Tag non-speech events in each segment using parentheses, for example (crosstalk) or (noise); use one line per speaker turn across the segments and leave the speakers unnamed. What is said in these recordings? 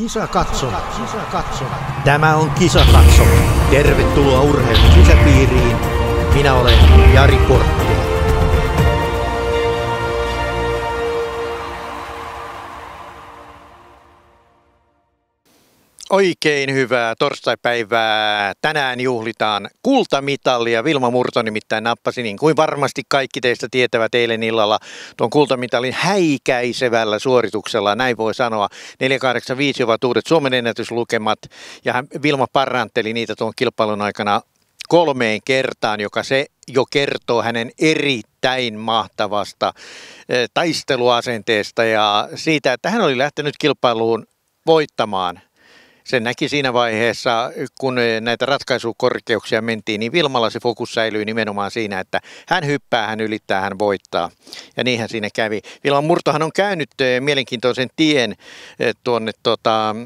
Kisa katso. Kisa katso. Tämä on Kisa katso. Tervetuloa urheilun sisäpiiriin. Minä olen Jari Portti. Oikein hyvää torstaipäivää. Tänään juhlitaan kultamitalia. Vilma Murto nimittäin nappasi, niin kuin varmasti kaikki teistä tietävät eilen illalla, tuon kultamitalin häikäisevällä suorituksella, näin voi sanoa. 485 ovat uudet Suomen ennätyslukemat ja Vilma paranteli niitä tuon kilpailun aikana kolmeen kertaan, joka se jo kertoo hänen erittäin mahtavasta taisteluasenteesta ja siitä, että hän oli lähtenyt kilpailuun voittamaan sen näki siinä vaiheessa, kun näitä ratkaisukorkeuksia mentiin, niin Vilmalla se fokus säilyi nimenomaan siinä, että hän hyppää, hän ylittää, hän voittaa. Ja niinhän siinä kävi. Vilman Murtohan on käynyt eh, mielenkiintoisen tien eh, tuonne tota,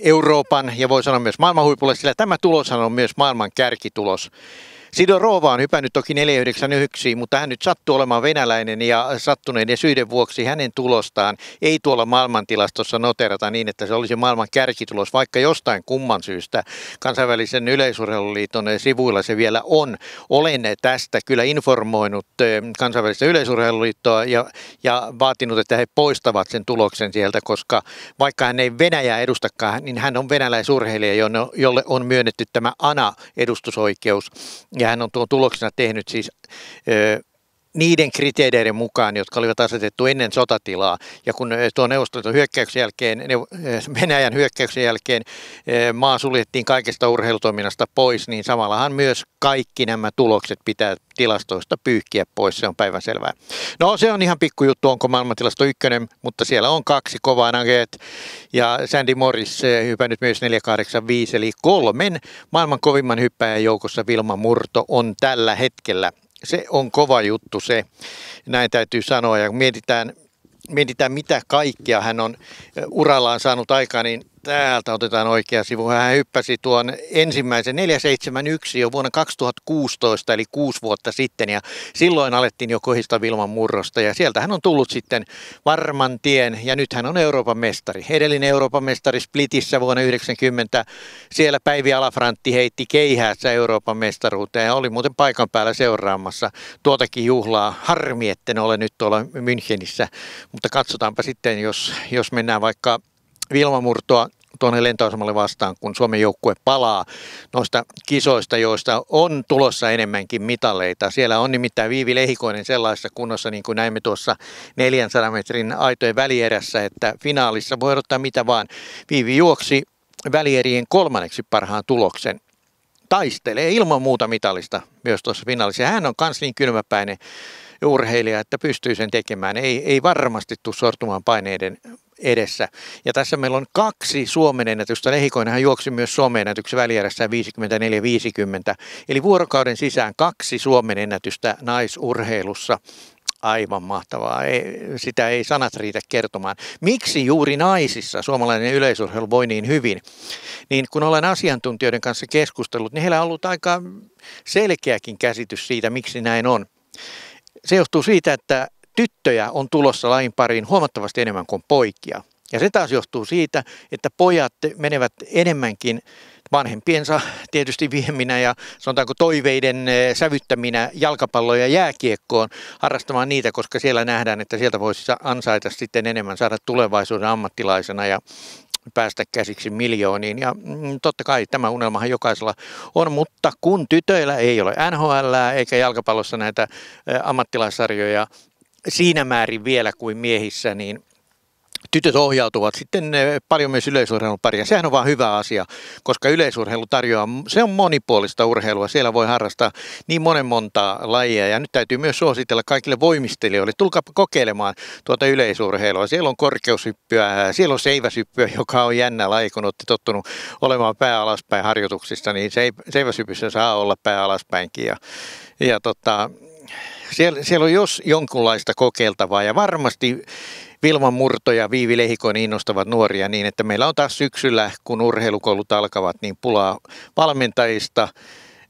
Euroopan ja voi sanoa myös maailman huipulle, sillä tämä tuloshan on myös maailman kärkitulos. Sidorova on hypännyt toki 491, mutta hän nyt sattuu olemaan venäläinen ja sattuneiden syiden vuoksi hänen tulostaan ei tuolla maailmantilastossa noterata niin, että se olisi maailman kärkitulos, vaikka jostain kumman syystä kansainvälisen yleisurheiluliiton sivuilla se vielä on. Olen tästä kyllä informoinut eh, kansainvälistä yleisurheiluliittoa ja, ja vaatinut, että he poistavat sen tuloksen sieltä, koska vaikka hän ei Venäjää edustakaan, niin hän on venäläisurheilija, jolle on myönnetty tämä ANA-edustusoikeus ja hän on tuon tuloksena tehnyt siis niiden kriteereiden mukaan, jotka olivat asetettu ennen sotatilaa. Ja kun tuon neuvostoliiton hyökkäyksen jälkeen, Venäjän hyökkäyksen jälkeen maa suljettiin kaikesta urheilutoiminnasta pois, niin samallahan myös kaikki nämä tulokset pitää tilastoista pyyhkiä pois, se on päivänselvää. No se on ihan pikkujuttu, onko maailmantilasto ykkönen, mutta siellä on kaksi kovaa nugget ja Sandy Morris hypännyt myös 485, eli kolmen maailman kovimman hyppäjän joukossa Vilma Murto on tällä hetkellä se on kova juttu se, näin täytyy sanoa. Ja kun mietitään, mietitään mitä kaikkea hän on urallaan saanut aikaan, niin Täältä otetaan oikea sivu. Hän hyppäsi tuon ensimmäisen 471 jo vuonna 2016, eli kuusi vuotta sitten, ja silloin alettiin jo kohista Vilman murrosta, ja sieltä hän on tullut sitten varman tien, ja nyt hän on Euroopan mestari. Edellinen Euroopan mestari Splitissä vuonna 90, siellä Päivi Alafrantti heitti keihäässä Euroopan mestaruuteen, ja oli muuten paikan päällä seuraamassa tuotakin juhlaa. Harmi, että ole nyt tuolla Münchenissä, mutta katsotaanpa sitten, jos, jos mennään vaikka Vilmamurtoa tuonne lentoasemalle vastaan, kun Suomen joukkue palaa noista kisoista, joista on tulossa enemmänkin mitaleita. Siellä on nimittäin Viivi Lehikoinen sellaisessa kunnossa, niin kuin näimme tuossa 400 metrin aitojen välierässä, että finaalissa voi odottaa mitä vaan. Viivi juoksi välierien kolmanneksi parhaan tuloksen. Taistelee ilman muuta mitalista myös tuossa finaalissa. Hän on myös niin kylmäpäinen urheilija, että pystyy sen tekemään. Ei, ei varmasti tule sortumaan paineiden edessä. Ja tässä meillä on kaksi Suomen ennätystä. Lehikoinenhan juoksi myös Suomen ennätyksen välierässä 54-50. Eli vuorokauden sisään kaksi Suomen ennätystä naisurheilussa aivan mahtavaa. Ei, sitä ei sanat riitä kertomaan. Miksi juuri naisissa suomalainen yleisurheilu voi niin hyvin? Niin kun olen asiantuntijoiden kanssa keskustellut, niin heillä on ollut aika selkeäkin käsitys siitä, miksi näin on. Se johtuu siitä, että tyttöjä on tulossa lain pariin huomattavasti enemmän kuin poikia. Ja se taas johtuu siitä, että pojat menevät enemmänkin vanhempiensa tietysti vieminä ja sanotaanko toiveiden eh, sävyttäminä jalkapalloja ja jääkiekkoon harrastamaan niitä, koska siellä nähdään, että sieltä voisi ansaita sitten enemmän, saada tulevaisuuden ammattilaisena ja päästä käsiksi miljooniin. Ja mm, totta kai tämä unelmahan jokaisella on, mutta kun tytöillä ei ole NHL eikä jalkapallossa näitä eh, ammattilaissarjoja, siinä määrin vielä kuin miehissä, niin tytöt ohjautuvat sitten eh, paljon myös yleisurheilun pariin. Sehän on vaan hyvä asia, koska yleisurheilu tarjoaa, se on monipuolista urheilua. Siellä voi harrastaa niin monen monta lajia ja nyt täytyy myös suositella kaikille voimistelijoille. Tulkaa kokeilemaan tuota yleisurheilua. Siellä on korkeushyppyä, siellä on seiväsyppyä, (laughs) joka on jännä laji, kun olette tottunut olemaan pää alaspäin harjoituksissa, niin seiväsypyssä saa olla pää alaspäinkin. Ja, ja tota, siellä, siellä on jos jonkunlaista kokeiltavaa ja varmasti Vilman Murto ja Viivi Lehikoin innostavat nuoria niin, että meillä on taas syksyllä, kun urheilukoulut alkavat, niin pulaa valmentajista.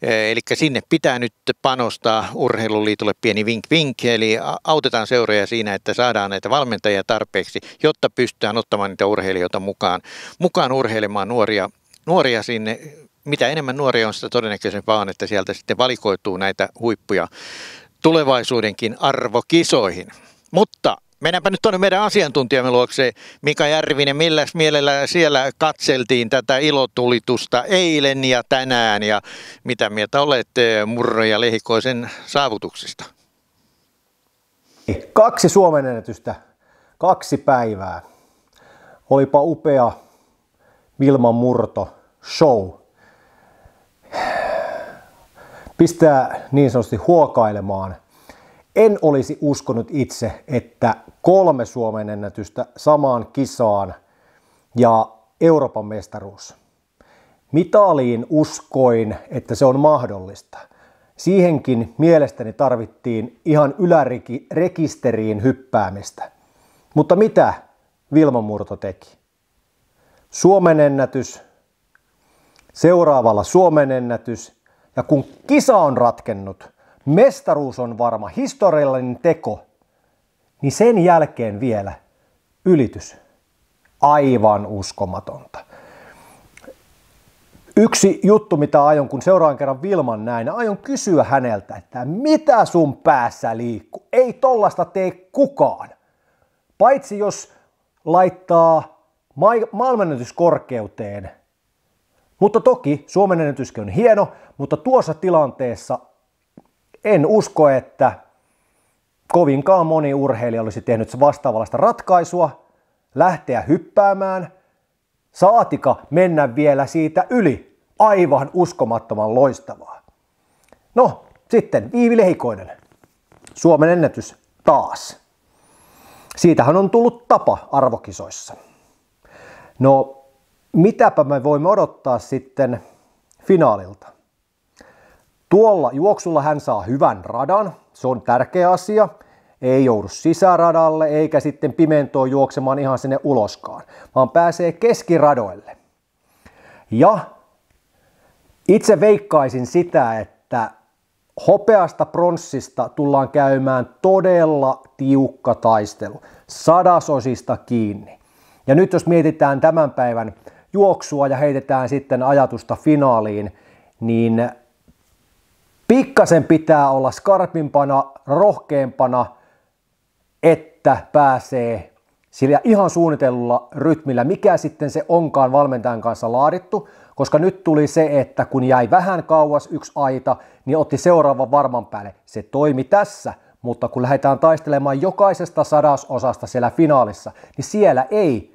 Eli sinne pitää nyt panostaa urheiluliitolle pieni vink vink, eli autetaan seuroja siinä, että saadaan näitä valmentajia tarpeeksi, jotta pystytään ottamaan niitä urheilijoita mukaan, mukaan urheilemaan nuoria, nuoria sinne. Mitä enemmän nuoria on, sitä todennäköisempää on, että sieltä sitten valikoituu näitä huippuja tulevaisuudenkin arvokisoihin. Mutta mennäänpä nyt tuonne meidän asiantuntijamme luokse. Mika Järvinen, millä mielellä siellä katseltiin tätä ilotulitusta eilen ja tänään ja mitä mieltä olette Murro ja Lehikoisen saavutuksista?
Kaksi Suomen ennätystä, kaksi päivää. Olipa upea Vilman murto show pistää niin sanotusti huokailemaan. En olisi uskonut itse, että kolme Suomen ennätystä samaan kisaan ja Euroopan mestaruus. Mitaliin uskoin, että se on mahdollista. Siihenkin mielestäni tarvittiin ihan ylärekisteriin hyppäämistä. Mutta mitä Vilma Murto teki? Suomen ennätys, seuraavalla Suomen ennätys ja kun kisa on ratkennut, mestaruus on varma, historiallinen teko, niin sen jälkeen vielä ylitys. Aivan uskomatonta. Yksi juttu, mitä aion, kun seuraan kerran Vilman näin, aion kysyä häneltä, että mitä sun päässä liikkuu? Ei tollasta tee kukaan. Paitsi jos laittaa maailmanennätyskorkeuteen – mutta toki Suomen ennätyskin on hieno, mutta tuossa tilanteessa en usko, että kovinkaan moni urheilija olisi tehnyt vastaavallista ratkaisua, lähteä hyppäämään, saatika mennä vielä siitä yli. Aivan uskomattoman loistavaa. No, sitten Viivi Lehikoinen. Suomen ennätys taas. Siitähän on tullut tapa arvokisoissa. No, mitäpä me voimme odottaa sitten finaalilta? Tuolla juoksulla hän saa hyvän radan, se on tärkeä asia. Ei joudu sisäradalle eikä sitten pimentoon juoksemaan ihan sinne uloskaan, vaan pääsee keskiradoille. Ja itse veikkaisin sitä, että hopeasta pronssista tullaan käymään todella tiukka taistelu, sadasosista kiinni. Ja nyt jos mietitään tämän päivän juoksua ja heitetään sitten ajatusta finaaliin, niin pikkasen pitää olla skarpimpana, rohkeampana, että pääsee sillä ihan suunnitellulla rytmillä, mikä sitten se onkaan valmentajan kanssa laadittu, koska nyt tuli se, että kun jäi vähän kauas yksi aita, niin otti seuraavan varman päälle. Se toimi tässä, mutta kun lähdetään taistelemaan jokaisesta sadasosasta siellä finaalissa, niin siellä ei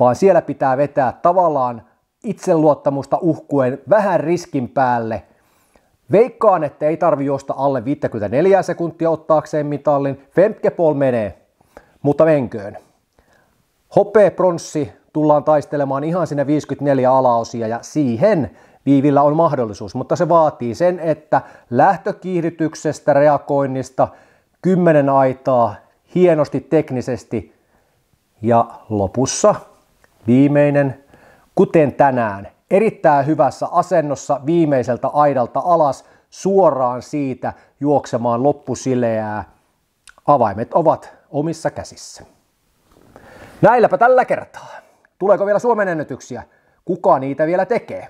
vaan siellä pitää vetää tavallaan itseluottamusta uhkuen vähän riskin päälle. Veikkaan, että ei tarvi juosta alle 54 sekuntia ottaakseen mitallin. Femkepol menee, mutta menköön. Hopea pronssi tullaan taistelemaan ihan sinne 54 alaosia ja siihen Viivillä on mahdollisuus, mutta se vaatii sen, että lähtökiihdytyksestä, reagoinnista, kymmenen aitaa, hienosti teknisesti ja lopussa Viimeinen, kuten tänään, erittäin hyvässä asennossa viimeiseltä aidalta alas suoraan siitä juoksemaan loppusileää. Avaimet ovat omissa käsissä. Näilläpä tällä kertaa. Tuleeko vielä Suomen ennätyksiä? Kuka niitä vielä tekee?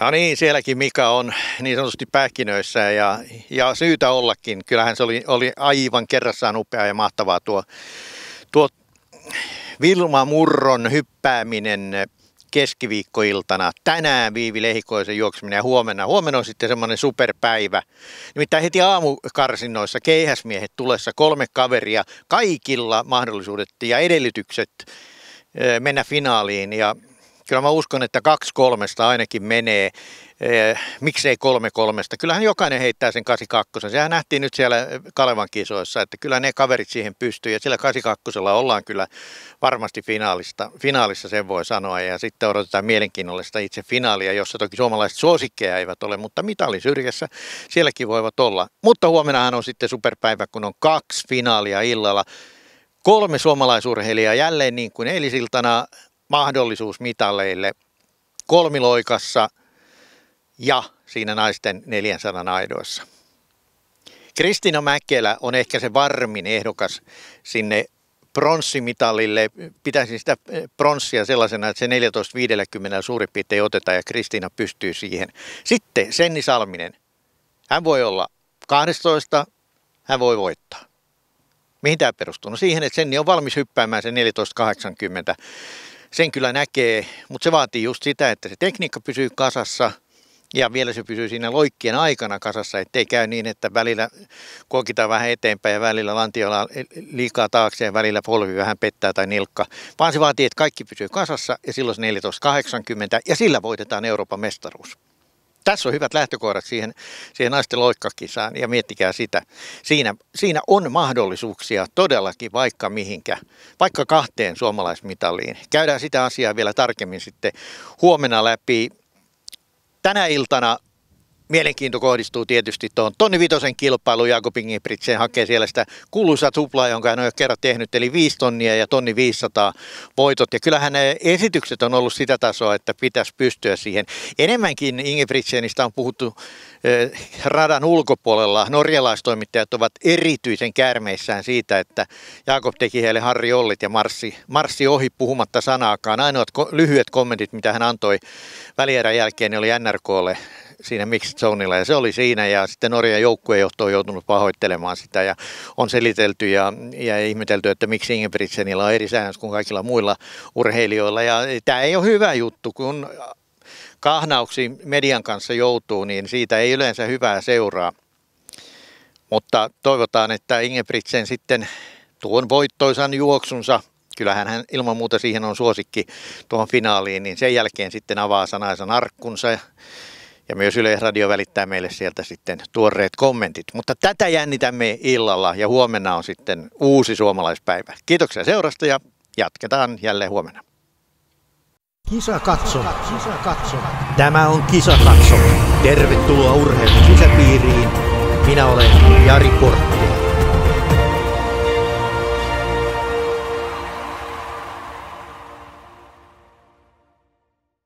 No niin, sielläkin Mika on niin sanotusti pähkinöissä ja, ja syytä ollakin. Kyllähän se oli, oli aivan kerrassaan upea ja mahtavaa tuo, tuo Vilma Murron hyppääminen keskiviikkoiltana. Tänään Viivi Lehikoisen juokseminen ja huomenna. Huomenna on sitten semmoinen superpäivä. Nimittäin heti aamukarsinnoissa keihäsmiehet tulessa kolme kaveria, kaikilla mahdollisuudet ja edellytykset mennä finaaliin. Ja kyllä mä uskon, että kaksi kolmesta ainakin menee. Eh, miksei kolme kolmesta. Kyllähän jokainen heittää sen 82. Sehän nähtiin nyt siellä Kalevan kisoissa, että kyllä ne kaverit siihen pystyy ja sillä 82 ollaan kyllä varmasti finaalista, finaalissa, sen voi sanoa. Ja sitten odotetaan mielenkiinnolla sitä itse finaalia, jossa toki suomalaiset suosikkeja eivät ole, mutta mitalin syrjässä sielläkin voivat olla. Mutta huomennahan on sitten superpäivä, kun on kaksi finaalia illalla. Kolme suomalaisurheilijaa jälleen niin kuin eilisiltana mahdollisuus mitaleille kolmiloikassa – ja siinä naisten 400 aidoissa. Kristina Mäkelä on ehkä se varmin ehdokas sinne pronssimitalille. Pitäisin sitä pronssia sellaisena, että se 14.50 suurin piirtein otetaan ja Kristiina pystyy siihen. Sitten Senni Salminen. Hän voi olla 12, hän voi voittaa. Mihin tämä perustuu? No siihen, että Senni on valmis hyppäämään sen 14.80. Sen kyllä näkee, mutta se vaatii just sitä, että se tekniikka pysyy kasassa – ja vielä se pysyy siinä loikkien aikana kasassa, ettei käy niin, että välillä kuokitaan vähän eteenpäin ja välillä lantiolla liikaa taakse ja välillä polvi vähän pettää tai nilkka. Vaan se vaatii, että kaikki pysyy kasassa ja silloin 14.80 ja sillä voitetaan Euroopan mestaruus. Tässä on hyvät lähtökohdat siihen, siihen naisten loikkakisaan ja miettikää sitä. Siinä, siinä on mahdollisuuksia todellakin vaikka mihinkä, vaikka kahteen suomalaismitaliin. Käydään sitä asiaa vielä tarkemmin sitten huomenna läpi tänä iltana mielenkiinto kohdistuu tietysti tuohon Tonni Vitosen kilpailuun. Jakob Ingebrigtsen hakee siellä sitä kuuluisaa tuplaa, jonka hän on jo kerran tehnyt, eli 5 tonnia ja tonni 500 voitot. Ja kyllähän ne esitykset on ollut sitä tasoa, että pitäisi pystyä siihen. Enemmänkin Ingebrigtsenistä on puhuttu eh, radan ulkopuolella. Norjalaistoimittajat ovat erityisen kärmeissään siitä, että Jakob teki heille Harri Ollit ja marssi, marssi ohi puhumatta sanaakaan. Ainoat lyhyet kommentit, mitä hän antoi välierän jälkeen, oli NRKlle siinä mixed zoneilla ja se oli siinä ja sitten Norjan joukkuejohto on joutunut pahoittelemaan sitä ja on selitelty ja, ja ihmetelty, että miksi Ingebrigtsenillä on eri säännös kuin kaikilla muilla urheilijoilla ja tämä ei ole hyvä juttu, kun kahnauksi median kanssa joutuu, niin siitä ei yleensä hyvää seuraa. Mutta toivotaan, että Ingebrigtsen sitten tuon voittoisan juoksunsa, kyllähän hän ilman muuta siihen on suosikki tuohon finaaliin, niin sen jälkeen sitten avaa sanaisen arkkunsa ja myös Yleisradio välittää meille sieltä sitten tuoreet kommentit. Mutta tätä jännitämme illalla ja huomenna on sitten uusi suomalaispäivä. Kiitoksia seurasta ja jatketaan jälleen huomenna.
Kisa katso. Kisa katso. Tämä on Kisa katso. Tervetuloa urheilun sisäpiiriin. Minä olen Jari Korttila.